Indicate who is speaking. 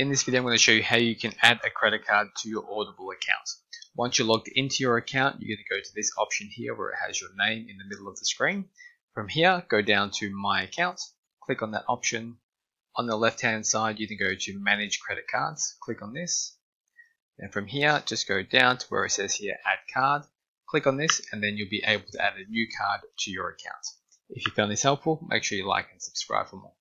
Speaker 1: In this video I'm going to show you how you can add a credit card to your Audible account. Once you're logged into your account, you're going to go to this option here where it has your name in the middle of the screen. From here, go down to My Account, click on that option. On the left hand side, you can go to Manage Credit Cards, click on this. And from here, just go down to where it says here Add Card, click on this, and then you'll be able to add a new card to your account. If you found this helpful, make sure you like and subscribe for more.